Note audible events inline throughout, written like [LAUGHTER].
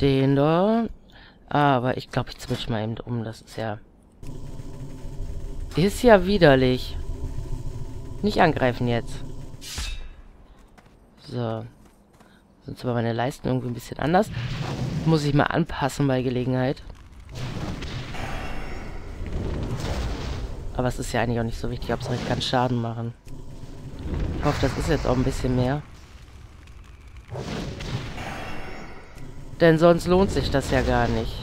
den da. Aber ich glaube, ich zwitsch mal eben um. Das ist ja... Ist ja widerlich. Nicht angreifen jetzt. So. Sind zwar meine Leisten irgendwie ein bisschen anders. Muss ich mal anpassen bei Gelegenheit. Aber es ist ja eigentlich auch nicht so wichtig, ob es keinen Schaden machen. Ich hoffe, das ist jetzt auch ein bisschen mehr. Denn sonst lohnt sich das ja gar nicht.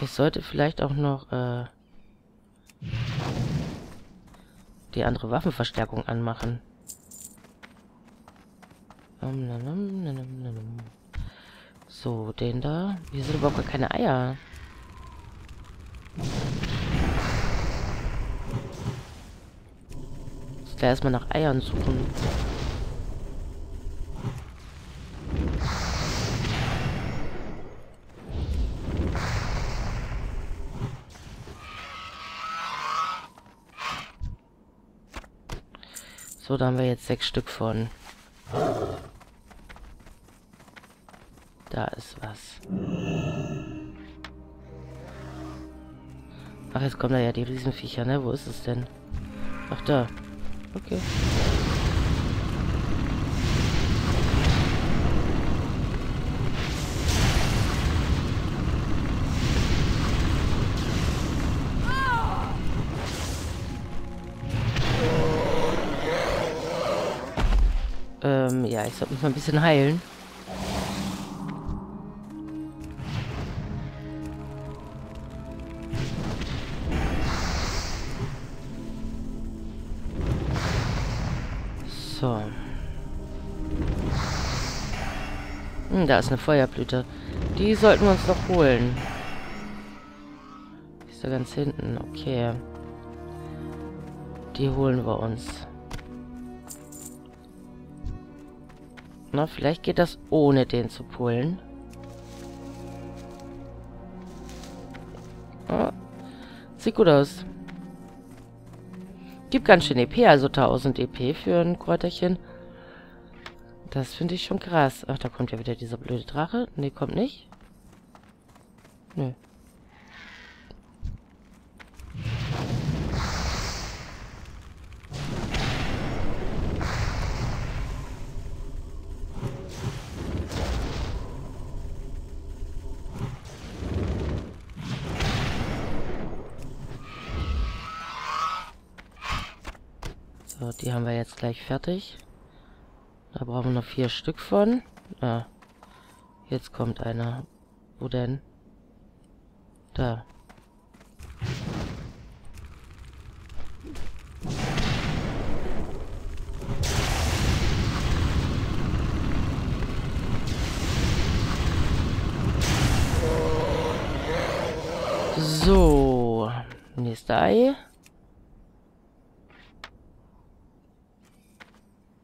Ich sollte vielleicht auch noch äh, die andere Waffenverstärkung anmachen. So, den da. Hier sind überhaupt gar keine Eier. Muss da erstmal nach Eiern suchen. So, da haben wir jetzt sechs Stück von. Da ist was. Ach, jetzt kommen da ja die Riesenviecher, ne? Wo ist es denn? Ach, da. Okay. Ja, ich sollte mich mal ein bisschen heilen. So. Hm, da ist eine Feuerblüte. Die sollten wir uns noch holen. Ist da ganz hinten. Okay. Die holen wir uns. Na, vielleicht geht das ohne den zu pullen. Oh, sieht gut aus. Gibt ganz schön EP, also 1000 EP für ein Kräuterchen. Das finde ich schon krass. Ach, da kommt ja wieder dieser blöde Drache. Ne, kommt nicht. Nö. So, die haben wir jetzt gleich fertig. Da brauchen wir noch vier Stück von. Ah, jetzt kommt einer. Wo denn? Da. So. Nächste Ei.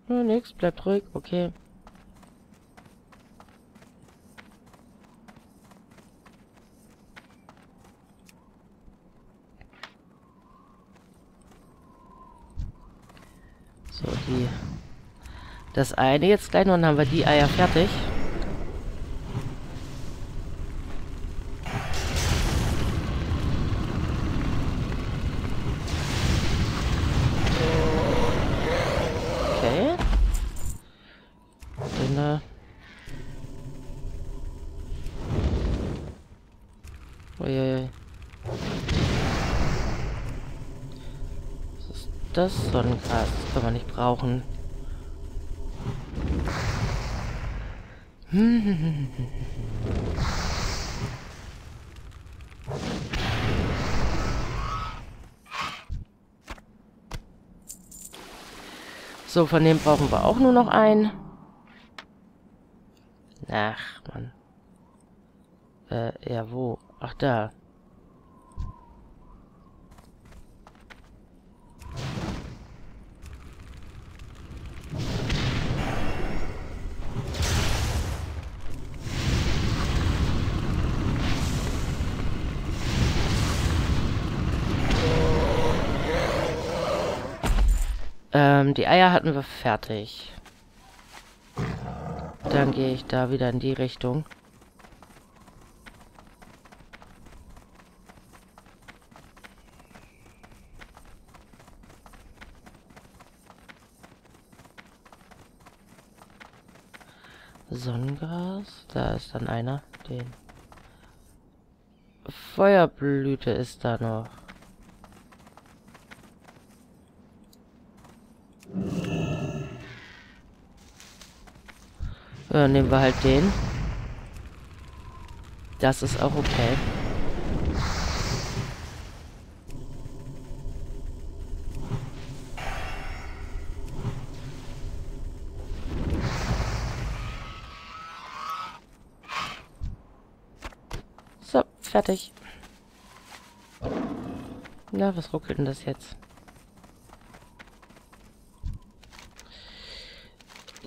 Ja, nix, bleibt ruhig, okay. So, die... Das eine jetzt gleich, und dann haben wir die Eier fertig. Das? Sonnengras. Das kann man nicht brauchen. [LAUGHS] So, von dem brauchen wir auch nur noch einen. Ach, Mann. Äh, ja, wo? Ach, da. Ähm, die Eier hatten wir fertig. Dann gehe ich da wieder in die Richtung. Sonnengras. Da ist dann einer. Den. Feuerblüte ist da noch. Ja, nehmen wir halt den. Das ist auch okay. So, fertig. Na, was ruckelt denn das jetzt?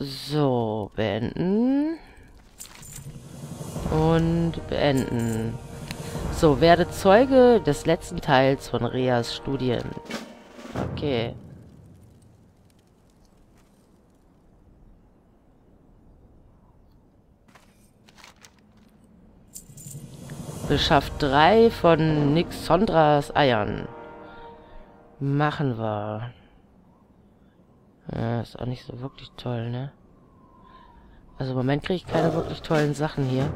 So, beenden. Und beenden. So, werde Zeuge des letzten Teils von Reas Studien. Okay. Beschafft drei von Nixondras Eiern. Machen wir. Ja, ist auch nicht so wirklich toll, ne? Also im Moment kriege ich keine wirklich tollen Sachen hier.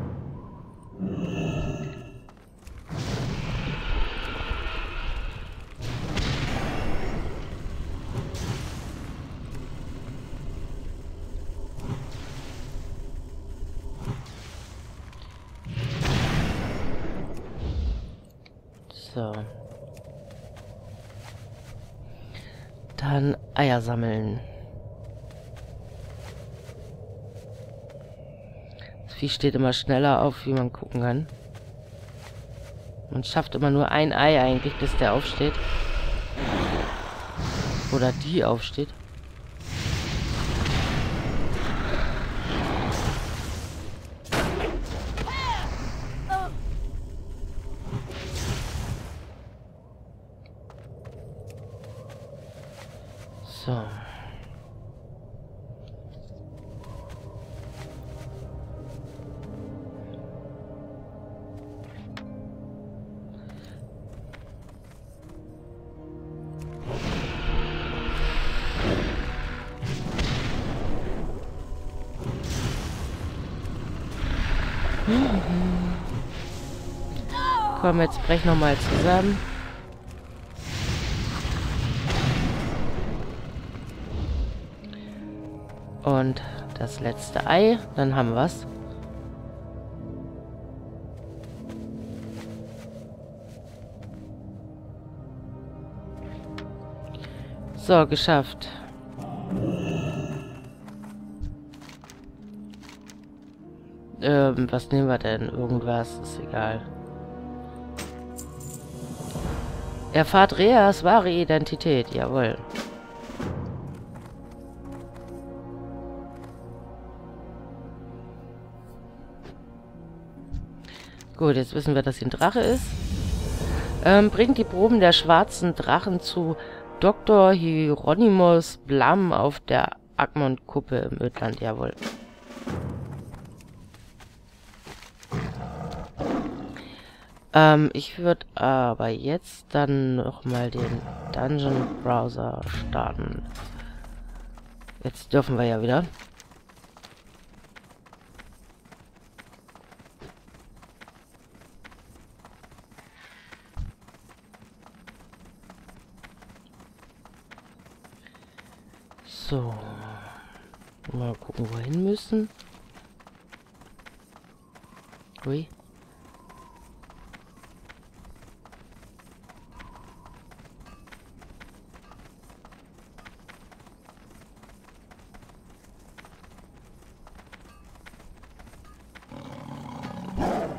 So. Dann Eier sammeln. Das Vieh steht immer schneller auf, wie man gucken kann. Man schafft immer nur ein Ei eigentlich, bis der aufsteht. Oder die aufsteht. Komm, jetzt brech noch mal zusammen. Und das letzte Ei. Dann haben wir's. So, geschafft. Ähm, was nehmen wir denn? Irgendwas, ist egal. Erfahrt Reas wahre Identität, jawohl. Gut, jetzt wissen wir, dass sie ein Drache ist. Ähm, bringt die Proben der schwarzen Drachen zu Dr. Hieronymus Blam auf der Agmont-Kuppe im Ödland, jawohl. Ähm, ich würde aber jetzt dann nochmal den Dungeon Browser starten. Jetzt dürfen wir ja wieder. So. Mal gucken, wohin müssen. Ui.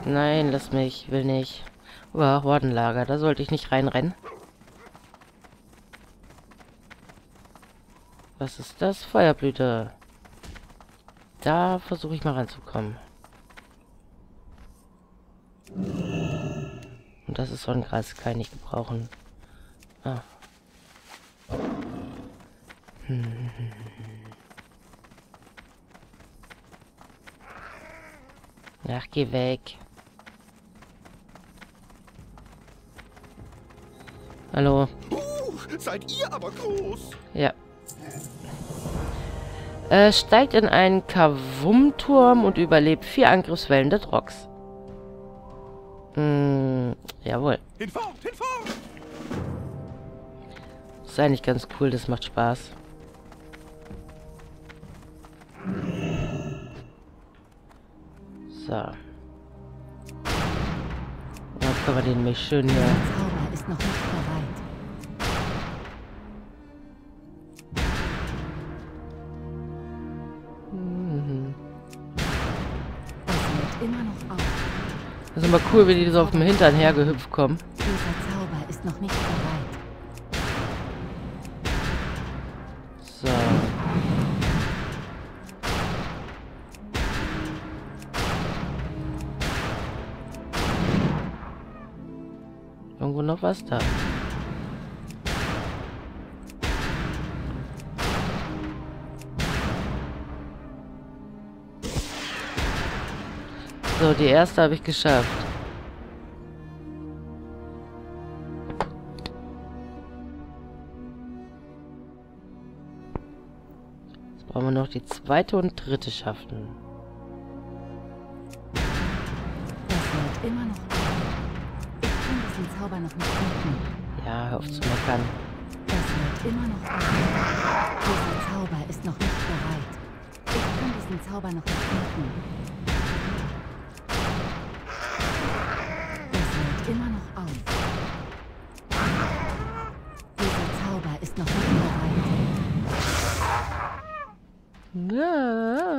Nein, lass mich, will nicht. Oh, Hordenlager, da sollte ich nicht reinrennen. Was ist das? Feuerblüte. Da versuche ich mal ranzukommen. Und das ist Sonnengras, kann ich gebrauchen. Ah. Hm. Ach, geh weg. Hallo. Uh, seid ihr aber groß. Ja. Äh, steigt in einen Kavum-Turm und überlebt vier Angriffswellen der Rocks. Hm, jawohl. Hinfort, hinfort. Ist eigentlich ganz cool, das macht Spaß. So. Dann können wir den nämlich schön hier... immer cool, wenn die so auf dem Hintern hergehüpft kommen. Dieser Zauber ist noch nicht bereit. So. Irgendwo noch was da. So, die erste habe ich geschafft. Jetzt brauchen wir noch die zweite und dritte schaffen. Das hält immer noch auf. Ich kann diesen Zauber noch nicht wirken. Ja, hör auf zu meckern. Das hält immer noch. Dieser Zauber ist noch nicht bereit. Ich kann diesen Zauber noch nicht wirken. Das hält immer noch auf. Dieser Zauber ist noch nicht bereit. Ja.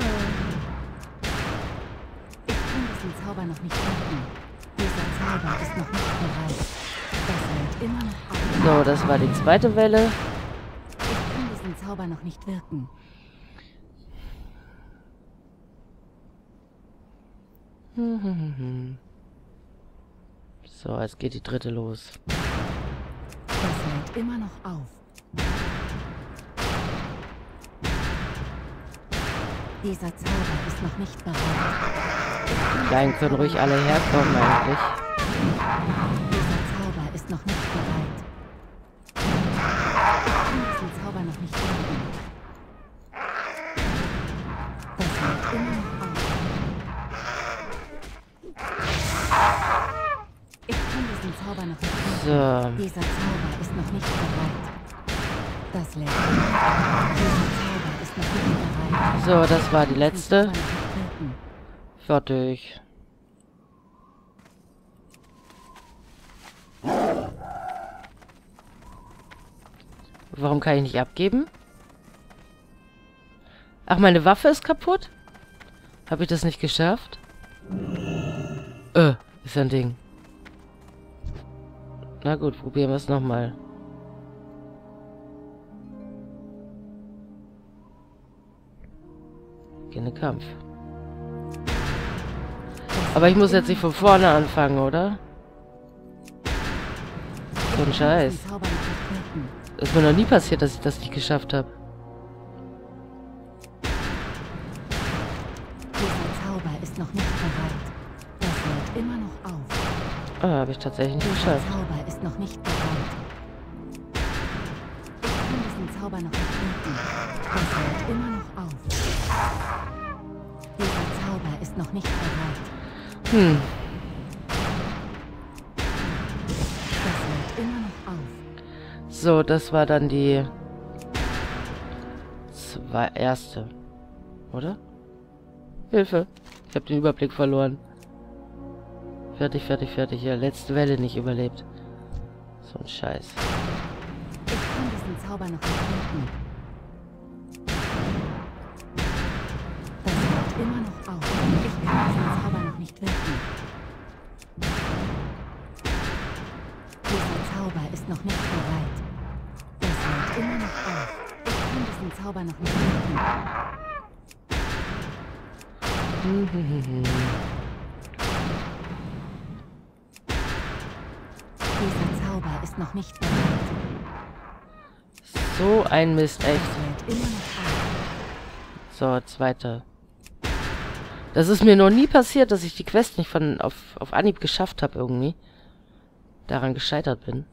Ich kann diesen Zauber noch nicht wirken. Dieser Zauber ist noch nicht bereit. Das hält immer noch auf. So, das war die zweite Welle. Ich kann diesen Zauber noch nicht wirken. So, jetzt geht die dritte los. Das hält immer noch auf. Dieser Zauber ist noch nicht bereit. Die Kleinen können ruhig alle herkommen eigentlich. Dieser Zauber ist noch nicht bereit. Ich kann diesen Zauber noch nicht wirken. Das hält immer noch auf. Ich kann diesen Zauber noch nicht wirken. So, Dieser Zauber ist noch nicht bereit. Das auf. Dieser Zauber so, das war die letzte. Fertig. Warum kann ich nicht abgeben? Ach, meine Waffe ist kaputt? Habe ich das nicht geschafft? Äh, ist ein Ding. Na gut, probieren wir es nochmal. Beginne Kampf. Aber ich muss jetzt nicht von vorne anfangen, oder? So ein Scheiß. Ist mir noch nie passiert, dass ich das nicht geschafft habe. Noch nicht bereit. Das hält immer noch auf. Ah, habe ich tatsächlich nicht geschafft. Zauber ist noch nicht bereit. Ich kann diesen Zauber noch nicht wirken. Das hält immer noch auf. Ist noch nicht bereit. Hm, Das immer noch auf. so, das war dann die zwei erste, oder? Hilfe, ich habe den Überblick verloren. Fertig, fertig, fertig. Ja, letzte Welle nicht überlebt. So ein Scheiß. Ich kann diesen Zauber noch nicht Zauber noch nicht wirken. Dieser Zauber ist noch nicht bereit. Das hält immer noch auf. Ich kann diesen Zauber noch nicht wirken. Dieser Zauber ist noch nicht bereit. So ein Mist, echt. So, zweite. Das ist mir noch nie passiert, dass ich die Quest nicht von auf, auf Anhieb geschafft habe irgendwie. Daran gescheitert bin.